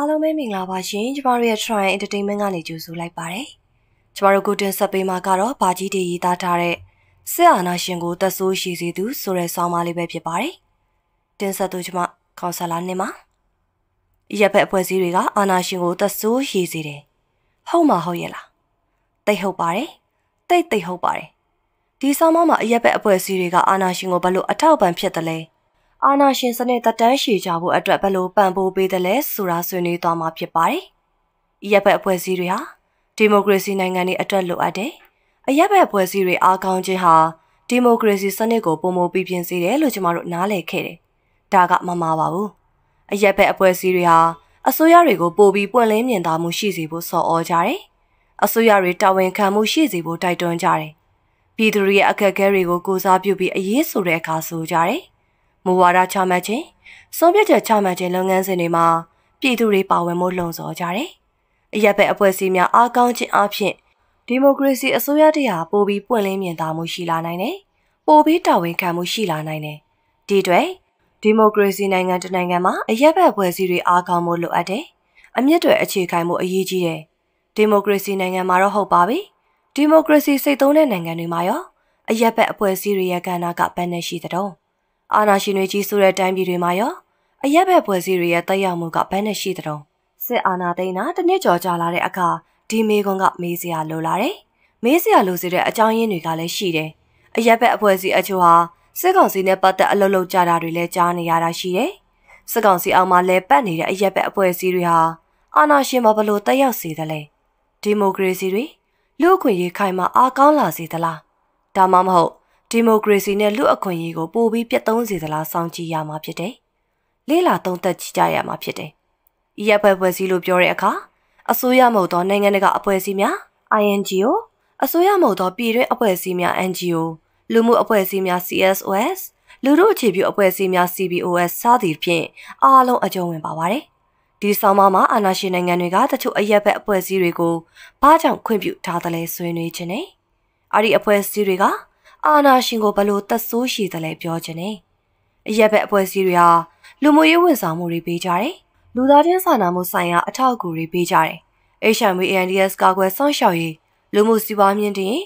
အားလုံးပဲမင်္ဂလာပါရှင်ကျမတို့ရဲ့ Try Entertainment ကနေကြိုဆိုလိုက်ပါတယ်ကျမတို့ကိုတင်ဆက်ပေးမှာကတော့ဘာကြီးတေးရေးသားထားတဲ့စစ်အာဏာရှင်ကိုတက်ဆိုးရှိစေသူဆိုတဲ့ဆောင်းပါးလေးပဲဖြစ်ပါတယ်တင်ဆက်သူကျမကောင်ဆလာနေမှာရပ်ဖက်အဖွဲ့အစည်းတွေကအာဏာရှင်ကိုတက်ဆိုးရှိစေတယ်ဟုတ်မှာဟုတ်ရဲ့လားတိတ်ဟုတ်ပါတယ်တိတ်တိတ်ဟုတ်ပါတယ်ဒီဆောင်းပါးမှာအရက်ဘက်အဖွဲ့အစည်းတွေကအာဏာရှင်ကိုဘလို့အထောက်ပံ့ဖြစ်တယ်လဲ အာနာရှင်စနစ်တတန်းရှည်ကြဖို့အတွက်ဘယ်လိုပံ့ပိုးပေးတယ်လဲဆိုတာဆွေးနွေးသွားမှာဖြစ်ပါတယ်။အရက်ဘက်အဖွဲ့အစည်းတွေဟာဒီမိုကရေစီနိုင်ငံတွေအတွက်လိုအပ်တယ်။အရက်ဘက်အဖွဲ့အစည်းတွေအားကောင်းခြင်းဟာဒီမိုကရေစီစနစ်ကိုပုံမပြပြင်စေတယ်လို့ကျမတို့နားလည်ခဲ့တယ်။ဒါကမမှားပါဘူး။အရက်ဘက်အဖွဲ့အစည်းတွေဟာအစိုးရတွေကိုပိုပြီးပွင့်လင်းမြင်သာမှုရှိစေဖို့ဆော်ဩကြတယ်။အစိုးရတွေတာဝန်ခံမှုရှိစေဖို့တိုက်တွန်းကြတယ်။ပြည်သူတွေရဲ့အခက်အခဲတွေကိုကိုစားပြုပြီးအရေးဆိုတဲ့အခါဆိုကြတယ်။ မူဝါဒချမှတ်ခြင်းဆုံးဖြတ်ချက်ချမှတ်ခြင်းလုပ်ငန်းစဉ်တွေမှာပြည်သူတွေပါဝင်မှုလှုံ့ဆော်ကြတယ်။အရက်ဘက်အဖွဲ့အစည်းများအားကောင်းခြင်းအပြင်ဒီမိုကရေစီအစိုးရတရားပိုပြီးပွင့်လင်းမြင်သာမှုရှိလာနိုင်တယ်။ပိုပြီးတာဝန်ခံမှုရှိလာနိုင်တယ်။ဒီတွေဒီမိုကရေစီနိုင်ငံတစ်နိုင်ငံမှာအရက်ဘက်အဖွဲ့အစည်းတွေအားကောင်းမှုလိုအပ်တယ်။အမြင့်တွေအခြေခံမှုအရေးကြီးတယ်။ဒီမိုကရေစီနိုင်ငံမှာတော့ဟုတ်ပါပြီ။ဒီမိုကရေစီစိတ်သုံးတဲ့နိုင်ငံတွေမှာရောအရက်ဘက်အဖွဲ့အစည်းတွေရဲ့ကဏ္ဍကဘယ်နဲ့ရှိသတုံး။ အာဏာရှင်တွေကြီးဆိုတဲ့တိုင်းပြည်တွေမှာရောအရက်ဘက်ဖွဲ့စည်းတွေရဲ့တက်ရောက်မှုကဘယ်နဲ့ရှိသတုံးစစ်အာဏာသိမ်းတာတစ်နှစ်ကျော်ကြာလာတဲ့အခါဒီမေကွန်ကမေးစရာလိုလာတယ်။မေးစရာလိုစေတဲ့အကြောင်းရင်းတွေကလည်းရှိတယ်။အရက်ဘက်အဖွဲ့အစည်းအချို့ဟာစစ်ကောင်စီနဲ့ပတ်သက်အလုပ်လုပ်ကြတာတွေလည်းကြားနေရတာရှိတယ်။စစ်ကောင်စီအောက်မှာလဲပတ်နေတဲ့အရက်ဘက်အဖွဲ့အစည်းတွေဟာအာဏာရှင်မဘလို့တက်ရောက်စေသလဲ။ဒီမိုကရေစီတွေလူ့အခွင့်အရေးခိုင်မာအားကောင်းလာစေသလား။ဒါမှမဟုတ် ဒီမိုကရေစီနဲ့လူအခွင့်အရေးကိုပိုပြီးပြတ်သုံးစေသလားစောင့်ကြည့်ရမှာဖြစ်တယ်။လေးလာသုံးသက်ကြည့်ကြရမှာဖြစ်တယ်။ EFF ဖွဲ့စည်းလို့ပြောတဲ့အခါအစိုးရမဟုတ်သောနိုင်ငံတကာအဖွဲ့အစည်းများ INGO အစိုးရမဟုတ်သောပြည်တွင်းအဖွဲ့အစည်းများ NGO လူမှုအဖွဲ့အစည်းများ CSOS လူတို့အခြေပြုအဖွဲ့အစည်းများ CBOS စသည်ဖြင့်အားလုံးအကျုံးဝင်ပါပါတယ်။ဒီဆောင်းပါးမှာအာဏာရှင်နိုင်ငံတွေကတချို့အရက်ဘက်အဖွဲ့အစည်းတွေကိုဘာကြောင့်ခွင့်ပြုထားသလဲဆွေးနွေးခြင်းနဲ့အဲ့ဒီအဖွဲ့အစည်းတွေက အာနာရှင်ကိုဘလို့သက်ဆိုးရှိသလဲပြောခြင်းနဲ့အရက်ဘက်အဖွဲ့အစည်းတွေဟာလူမှုရေးဝန်ဆောင်မှုတွေပေးကြတယ်။လူသားချင်းစာနာမှုဆိုင်ရာအထောက်အကူတွေပေးကြတယ်။ HIV AIDS ကာကွယ်စောင့်ရှောက်ရေးလူမှုစီးပွားမြင့်တင်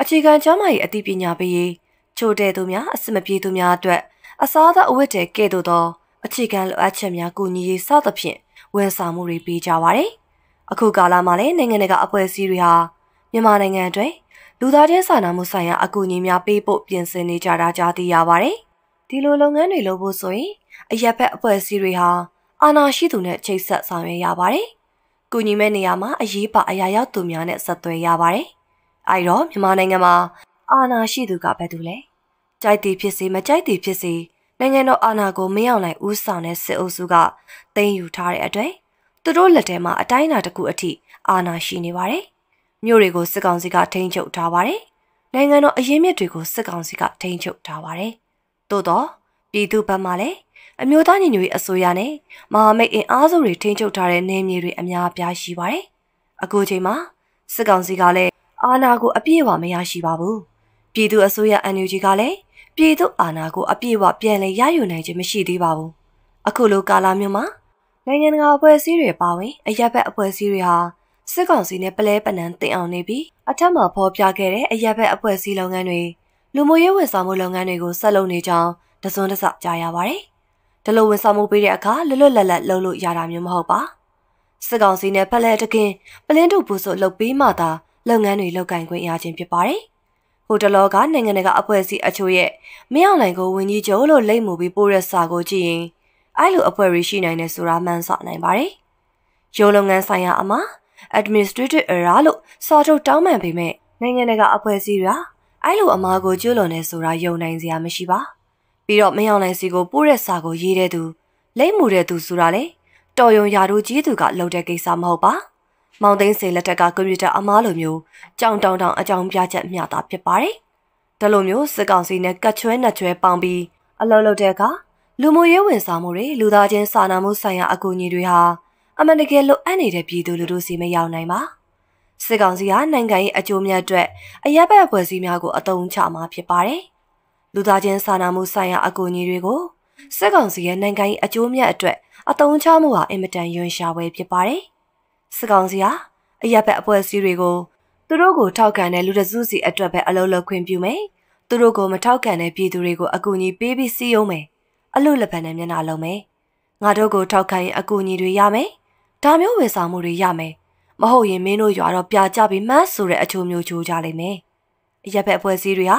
အခြေခံကျန်းမာရေးအသိပညာပေးရေးချိုတဲ့သူများအစမပြေသူများအတွက်အစားအသောက်အဝတ်တွေကဲ့သို့သောအခြေခံလိုအပ်ချက်များကူညီရေးစသဖြင့်ဝန်ဆောင်မှုတွေပေးကြပါတယ်။အခုကာလမှာလည်းနိုင်ငံတကာအဖွဲ့အစည်းတွေဟာမြန်မာနိုင်ငံအတွက် လူသားချင်းစာနာမှုဆိုင်ရာအကူအညီများပေးဖို့ပြင်ဆင်နေကြတာကြားသိရပါတယ်။ဒီလိုလုပ်ငန်းတွေလုပ်ဖို့ဆိုရင်အရက်ဖက်အဖွဲ့အစည်းတွေဟာအာဏာရှိသူနဲ့ချိတ်ဆက်ဆောင်ရွက်ရပါတယ်။ကူညီမဲ့နေရာမှာအရေးပါအရာရောက်သူများနဲ့ဆက်သွယ်ရပါတယ်။အဲဒီတော့မြန်မာနိုင်ငံမှာအာဏာရှိသူကဘယ်သူလဲ။ကြိုက်သည်ဖြစ်စေမကြိုက်သည်ဖြစ်စေနိုင်ငံတော်အာဏာကိုမရောက်နိုင်ဦးဆောင်တဲ့စစ်အုပ်စုကတင်ယူထားတဲ့အတွက်သူတို့လက်ထဲမှာအတိုင်းအတာတစ်ခုအထိအာဏာရှိနေပါတယ်။ မြို့တွေကိုစစ်ကောင်စီကထိန်းချုပ်ထားပါတယ်။နိုင်ငံတော်အရေးမြစ်တွေကိုစစ်ကောင်စီကထိန်းချုပ်ထားပါတယ်။သို့တော့ပြည်သူဘက်မှလည်းအမျိုးသားညီညွတ်ရေးအစိုးရနဲ့မဟာမိတ်အင်အားစုတွေထိန်းချုပ်ထားတဲ့နေမြေတွေအများအပြားရှိပါတယ်။အခုချိန်မှာစစ်ကောင်စီကလည်းအာဏာကိုအပြည့်အဝမရရှိပါဘူး။ပြည်သူအစိုးရ NUG ကလည်းပြည်သူအာဏာကိုအပြည့်အဝပြန်လည်ရယူနိုင်ခြင်းမရှိသေးပါဘူး။အခုလိုကာလမျိုးမှာနိုင်ငံတကာအဖွဲ့အစည်းတွေပါဝင်အရက်ဘက်အဖွဲ့အစည်းတွေဟာ စစ်ကောင်စီနဲ့ပလဲပနန်းတင်အောင်နေပြီးအထက်မှာဖော်ပြခဲ့တဲ့အရက်ဘက်အဖွဲ့အစည်းလုပ်ငန်းတွေလူမှုရေးဝန်ဆောင်မှုလုပ်ငန်းတွေကိုဆက်လုပ်နေကြောင်းတစွန်းတစကြားရပါတယ်။ဒီလိုဝန်ဆောင်မှုပေးတဲ့အခါလွတ်လွတ်လပ်လပ်လုပ်လို့ရတာမျိုးမဟုတ်ပါ။စစ်ကောင်စီနဲ့ဖက်လက်တကင်းပလင်းတို့ဘူးဆိုလုပ်ပြီးမှသာလုပ်ငန်းတွေလုပ်ကင်ခွင့်ရခြင်းဖြစ်ပါတယ်။ဟိုတလောကနိုင်ငံတကာအဖွဲ့အစည်းအချို့ရဲ့မင်းအောင်လှိုင်ကိုဝင်ကြီးချုပ်လို့လိမ့်မှုပြီးပို့တဲ့စာကိုကြည့်ရင်အဲ့လိုအဖွဲ့ရရှိနိုင်တယ်ဆိုတာမှန်ဆနိုင်ပါတယ်။ရုံးလုပ်ငန်းဆိုင်ရာအမှာ administrative error လို့စာထုတ်တောင်းပန်ပေမဲ့နိုင်ငံတကာအဖွဲ့အစည်းတွေကအဲ့လိုအမားကိုကျွလွန်နေဆိုတာယုံနိုင်စရာမရှိပါပြီးတော့မယောင်နိုင်စီကိုပို့တဲ့စာကိုရေးတဲ့သူလိမ့်မှုတဲ့သူဆိုတာလေတော်ယုံရာတို့ကြီးသူကလှုပ်တဲ့ကိစ္စမဟုတ်ပါမောင်သိန်းစင်လက်ထက်ကကွန်ပျူတာအမားလိုမျိုးကြောင်တောင်တောင်အကြောင်းပြချက်မျှတာဖြစ်ပါတယ်ဒါလိုမျိုးစစ်ကောင်စီနဲ့ကတ်ချွဲနှက်ချွဲပေါင်းပြီးအလုပ်လုပ်တဲ့အခါလူမှုရေးဝန်ဆောင်မှုတွေလူသားချင်းစာနာမှုဆိုင်ရာအကူအညီတွေဟာ အမှန်တကယ်လိုအပ်နေတဲ့ပြည်သူလူထုစီမရောက်နိုင်ပါစစ်ကောင်စီကနိုင်ငံရေးအကျိုးမြတ်အတွက်အရက်ဘက်ဖွဲ့စည်းများကိုအတုံးချမှာဖြစ်ပါတယ်လူသားချင်းစာနာမှုဆိုင်ရာအကူအညီတွေကိုစစ်ကောင်စီရဲ့နိုင်ငံရေးအကျိုးမြတ်အတွက်အတုံးချမှုဟာအင်မတန်ယွန်ရှာပွဲဖြစ်ပါတယ်။စကောင်စီဟာအရက်ဘက်အဖွဲ့အစည်းတွေကိုသူတို့ကိုထောက်ခံတဲ့လူတစုစီအတွက်ပဲအလုပ်လုပ်ခွင့်ပြုမယ်။သူတို့ကိုမထောက်ခံတဲ့ပြည်သူတွေကိုအကူအညီပေးပြီးစီးရုံးမယ်။အလို့လက်ဖက်နဲ့မျက်နှာလုံးမယ်။ငါတို့ကိုထောက်ခံရင်အကူအညီတွေရမယ်။ ဒါမျိုးဝန်ဆောင်မှုတွေရမယ်။မဟုတ်ရင်မင်းတို့ရွာတော့ပြကြပြီးမတ်ဆိုတဲ့အချိုးမျိုးချိုးကြလိမ့်မယ်။အရက်ဘက်အဖွဲ့အစည်းတွေဟာ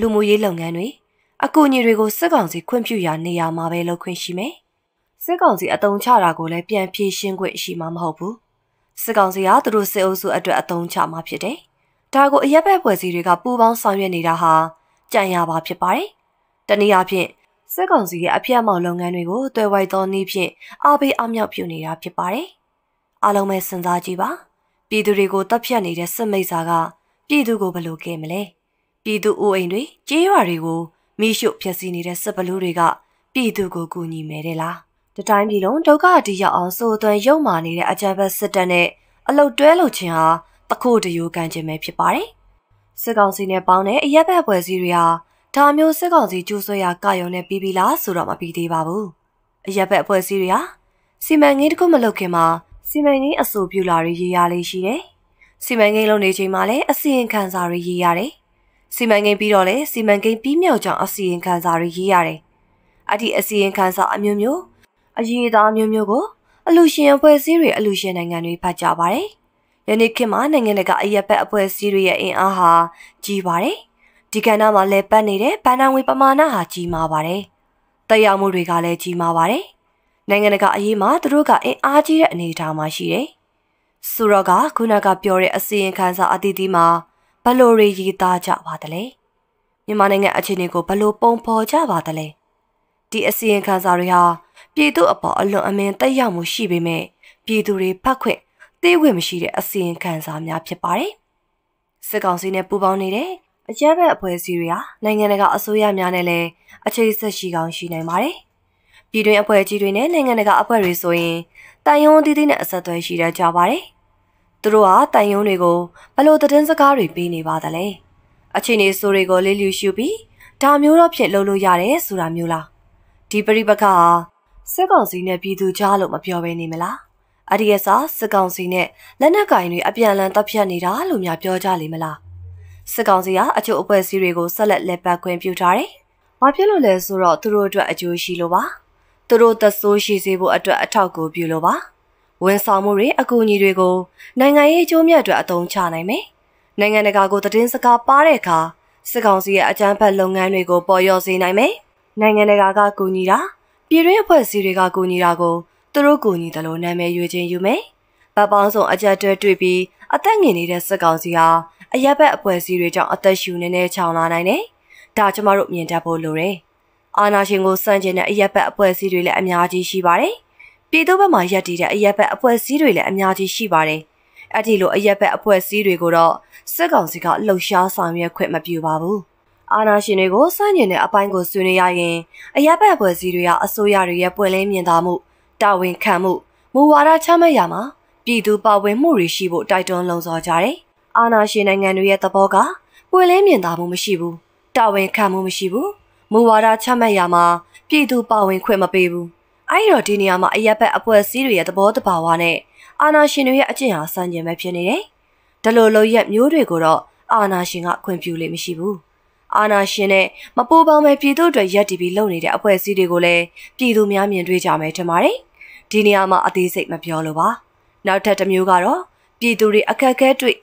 လူမှုရေးလုပ်ငန်းတွေအကူအညီတွေကိုစစ်ကောင်စီခွင့်ပြုရာနေရာမှာပဲလုပ်ခွင့်ရှိမယ်။စစ်ကောင်စီအတုံးချတာကိုလည်းပြန်ဖြေရှင်းခွင့်ရှိမှာမဟုတ်ဘူး။စစ်ကောင်စီကသူတို့စစ်အုပ်စုအတွက်အတုံးချမှာဖြစ်တယ်။ဒါကိုအရက်ဘက်ဖွဲ့စည်းတွေကပူးပေါင်းဆောင်ရွက်နေတာဟာကြံရပါဖြစ်ပါတယ်။တနည်းအားဖြင့် စစ်ကောင်စီရဲ့အပြတ်မောက်လုပ်ငန်းတွေကိုတွယ်ဝိုက်သောနည်းဖြင့်အားပေးအမြောက်ပြုနေတာဖြစ်ပါတယ်။အားလုံးပဲစဉ်းစားကြည့်ပါ။ပြည်သူတွေကိုတပ်ဖြတ်နေတဲ့စစ်မိတ်စာကပြည်သူကိုဘယ်လိုကဲမလဲ။ပြည်သူအိုးအိမ်တွေကြေးရွာတွေကိုမိရှုဖျက်ဆီးနေတဲ့စစ်ဘလူးတွေကပြည်သူကိုကူညီမယ်တဲ့လားတတိုင်းပြည်လုံးဒုက္ခအတီးရောက်အောင်စိုးသွမ်းရုံမာနေတဲ့အကြမ်းဖက်စစ်တပ်နဲ့အလုတ်တွဲလုပ်ခြင်းဟာတခုတယူကန်ခြင်းပဲဖြစ်ပါတယ်စစ်ကောင်စီနဲ့ပေါင်းတဲ့အရက်ဘက်ပွဲစည်းတွေဟာ ဒါမျိုးစစ်ကောင်စီကျူးဆွဲရာကာယုံနဲ့ပြီးပြီလားဆိုတော့မပြီးသေးပါဘူးအရက်ဘက်အဖွဲ့အစည်းတွေဟာစီမံကိန်းတစ်ခုမလုပ်ခင်မှာစီမံကိန်းအဆိုပြုလာတွေရေးရလေးရှိတယ်စီမံကိန်းလုပ်နေချိန်မှာလည်းအစီရင်ခံစာတွေရေးရတယ်စီမံကိန်းပြီးတော့လည်းစီမံကိန်းပြီးမြောက်ကြောင်းအစီရင်ခံစာတွေရေးရတယ်။အဲ့ဒီအစီရင်ခံစာအမျိုးမျိုးအရေးအသားမျိုးမျိုးကိုအလူရှင်အဖွဲ့အစည်းတွေအလူရှင်နိုင်ငံတွေဖတ်ကြပါတယ်။ယနေ့ခေတ်မှာနိုင်ငံတကာအရက်ဘက်အဖွဲ့အစည်းတွေရဲ့အင်အားဟာကြီးပါတယ်။ ဒီကဏ္ဍမှာလည်းပတ်နေတဲ့ဗန်နာငွေပမာဏဟာကြီးမားပါတယ်။တက်ရောက်မှုတွေကလည်းကြီးမားပါတယ်။နိုင်ငံတကာအရေးမှာသူတို့ကအင်အားကြီးတဲ့အနေအထားမှာရှိတယ်။ဆိုတော့ကခုနကပြောတဲ့အစီရင်ခံစာအသီးသီးမှာဘလို့တွေရည်သားကြပါသလဲမြန်မာနိုင်ငံအခြေအနေကိုဘလို့ပုံဖော်ကြပါသလဲဒီအစီရင်ခံစာတွေဟာပြည်သူအပေါ်အလွန်အမင်းတက်ရောက်မှုရှိပေမဲ့ပြည်သူတွေဖတ်ခွင့်သိခွင့်မရှိတဲ့အစီရင်ခံစာများဖြစ်ပါတယ်စစ်ကောင်စီနဲ့ပူးပေါင်းနေတဲ့ အကြမ်းဖက်အဖွဲ့အစည်းတွေဟာနိုင်ငံတကာအစိုးရများနဲ့လည်းအခြေဆက်ရှိကောင်းရှိနိုင်ပါတယ်ပြည်တွင်းအဖွဲ့အစည်းတွေနဲ့နိုင်ငံတကာအဖွဲ့တွေဆိုရင်တန်ယုံအသီးသီးနဲ့အဆက်အသွယ်ရှိတတ်ကြပါတယ်သူတို့ဟာတန်ယုံတွေကိုဘလို့သတင်းစကားတွေပေးနေပါသလဲအချိန်နေဆိုတွေကိုလေးလျူရှုပြီးဒါမျိုးတော့ဖြစ်လုပ်လို့ရတယ်ဆိုတာမျိုးလားဒီပရိပခါဟာစစ်ကောင်စီနဲ့ပြည်သူကြားလို့မပြောဘဲနေမလားအဒီရစာစစ်ကောင်စီနဲ့လက်နက်ကင်တွေအပြန်အလှန်တပ်ဖြတ်နေတာလို့များပြောကြလိမ့်မလား စစ်ကောင်စီကအကျိုးအဖွဲ့အစည်းတွေကိုဆက်လက်လက်ပတ်ခွင့်ပြုထားတယ်။ဘာဖြစ်လို့လဲဆိုတော့သူတို့အတွက်အကျိုးရှိလို့ပါ။သူတို့သက်ဆိုးရှိစေဖို့အတွက်အထောက်အကူပြုလို့ပါ။ဝန်ဆောင်မှုတွေအကူအညီတွေကိုနိုင်ငံရေးအကျိုးမြတ်အတွက်အသုံးချနိုင်မယ်။နိုင်ငံတကာကိုသတင်းစကားပါတဲ့အခါစစ်ကောင်စီရဲ့အကြမ်းဖက်လုပ်ငန်းတွေကိုပေါ်ရောစေနိုင်မယ်။နိုင်ငံတကာကကူညီတာပြည်တွင်းအဖွဲ့အစည်းတွေကကူညီတာကိုသူတို့ကူညီတယ်လို့နာမည်ရွေးခြင်းယူမယ်။ဗပောင်းဆောင်အကြက်တွဲတွေ့ပြီးအသက်ငင်နေတဲ့စစ်ကောင်စီဟာ အရက်ဘက်အဖွဲ့အစည်းတွေကြောင့်အသက်ရှူနေနေချောင်လာနိုင်တယ်။ဒါကျမတို့မြင်တတ်ဖို့လိုတယ်။အာနာရှင်ကိုစန့်ကျင်တဲ့အရက်ဘက်အဖွဲ့အစည်းတွေလည်းအများကြီးရှိပါတယ်။ပြည်သူ့ဘက်မှရပ်တည်တဲ့အရက်ဘက်အဖွဲ့အစည်းတွေလည်းအများကြီးရှိပါတယ်။အဲ့ဒီလိုအရက်ဘက်အဖွဲ့အစည်းတွေကိုတော့စစ်ကောင်စီကလှုပ်ရှားဆောင်ရွက်ခွင့်မပြုပါဘူး။အာဏာရှင်တွေကိုစန့်ကျင်တဲ့အပိုင်းကိုဆွေးနွေးရရင်အရက်ဘက်အဖွဲ့အစည်းတွေကအစိုးရတွေရဲ့ပွင့်လင်းမြင်သာမှုတာဝန်ခံမှုမူဝါဒချမှတ်ရမှာပြည်သူပါဝင်မှုတွေရှိဖို့တိုက်တွန်းလုံဆော်ကြတယ်။ အာဏာရှင်နိုင်ငံတွေရဲ့သဘောကပွင့်လင်းမြင်သာမှုမရှိဘူး။တာဝန်ခံမှုမရှိဘူး။မူဝါဒချမှတ်ရမှာပြည်သူပါဝင်ခွင့်မပေးဘူး။အဲဒီတော့ဒီနေရာမှာအရက်ဘက်အဖွဲ့အစည်းတွေရဲ့သဘောတဘာဝနဲ့အာနာရှင်တွေရဲ့အကျင့်ဟာစံကျင်ပဲဖြစ်နေတယ်။ဒါလိုလိုရက်မျိုးတွေကိုတော့အာနာရှင်ကခွင့်ပြုလို့မရှိဘူး။အာနာရှင်နဲ့မပူပေါင်းပဲပြည်သူတွေရက်တီပြီးလုပ်နေတဲ့အဖွဲ့အစည်းတွေကိုလည်းပြည်သူများမြင်တွေ့ကြမယ်ထင်ပါတယ်။ဒီနေရာမှာအသေးစိတ်မပြောလို့ပါ။နောက်ထပ်တစ်မျိုးကတော့ပြည်သူတွေအခက်အခဲတွေ့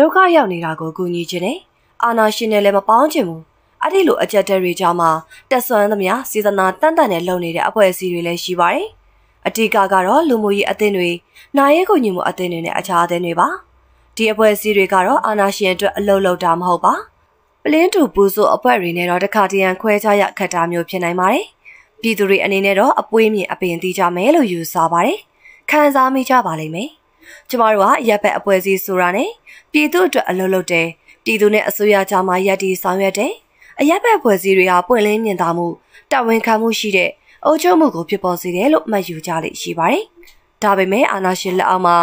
ဒုက္ခရောက်နေတာကိုကူညီခြင်းနဲ့အာနာရှင်နဲ့လည်းမပေါင်းချင်ဘူးအဲ့ဒီလိုအကြက်တဲတွေကြားမှာတက်ဆွမ်းသမျှစေတနာတန်တန်နဲ့လုပ်နေတဲ့အဖွဲ့အစည်းတွေလည်းရှိပါတယ်။အတိကကတော့လူမှုရေးအသင်းတွေ၊နိုင်ရဲကုန်ညီမှုအသင်းတွေနဲ့အခြားအသင်းတွေပါ။ဒီအဖွဲ့အစည်းတွေကတော့အာဏာရှင်အတွက်အလုပ်လုပ်တာမဟုတ်ပါ။ပလင်းတူပူဆိုအဖွဲ့တွေနဲ့တော့တခါတရံခွဲခြားရခတ်တာမျိုးဖြစ်နိုင်ပါတယ်။ပြည်သူတွေအနေနဲ့တော့အပွေးမြင်အပင်သိကြမယ်လို့ယူဆပါတယ်။ခံစားမိကြပါလိမ့်မယ်။ ကျမတို့ကရပ်ဘက်အဖွဲ့အစည်းဆိုတာနဲ့ပြည်သူအတွက်အလုပ်လုပ်တယ်။ပြည်သူနဲ့အစိုးရကြားမှာရပ်တည်ဆောင်ရွက်တယ်။အရက်ဘက်ဖွဲ့စည်းတွေဟာပွင့်လင်းမြင်သာမှုတာဝန်ခံမှုရှိတဲ့အုပ်ချုပ်မှုကိုဖြစ်ပေါ်စေတယ်လို့မှတ်ယူကြလိမ့်ရှိပါတယ်။ဒါပေမဲ့အာနာရှင်လက်အောက်မှာ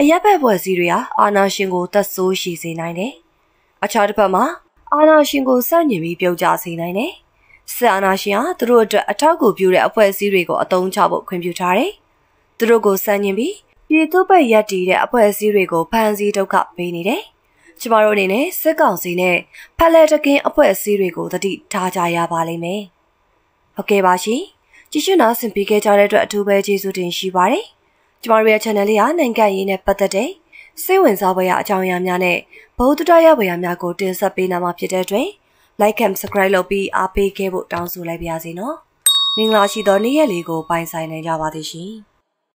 အရက်ဘက်ဖွဲ့စည်းတွေဟာအာနာရှင်ကိုသက်ဆိုးရှိစေနိုင်တယ်။အခြားတစ်ဖက်မှာအာနာရှင်ကိုစန့်ကျင်ပြီးပြုတ်ကျစေနိုင်တယ်။စစ်အာဏာရှင်ဟာသူတို့အတွက်အထောက်အကူပြုတဲ့အဖွဲ့အစည်းတွေကိုအသုံးချဖို့ခွင့်ပြုထားတယ်။သူတို့ကိုစံညင်ပြီး ပြည်သူ့ဘက်ရပ်တည်တဲ့အဖွဲ့အစည်းတွေကိုဖမ်းဆီးဒုက္ခပေးနေတယ်။ကျမတို့အနေနဲ့စစ်ကောင်စီနဲ့ဖက်လက်တကင်းအဖွဲ့အစည်းတွေကိုတတိထားကြရပါလိမ့်မယ်။ဟုတ်ကဲ့ပါရှင်။ကြည့်ရှုနာဆင်ပေးခဲ့ကြတဲ့အတွက်အထူးပဲကျေးဇူးတင်ရှိပါတယ်။ကျမတို့ရဲ့ channel လေးဟာနိုင်ငံရေးနဲ့ပတ်သက်တဲ့စိတ်ဝင်စားဖွယ်ရာအကြောင်းအရာများနဲ့ဘုဒ္ဓတရားဖွယ်ရာများကိုတင်ဆက်ပေးနာမှာဖြစ်တဲ့အတွက် like and subscribe လုပ်ပြီးအားပေးခဲ့ဖို့တောင်းဆိုလိုက်ပါရစေနော်။မင်္ဂလာရှိသောနေ့ရက်လေးကိုပိုင်ဆိုင်နိုင်ကြပါသည်ရှင်။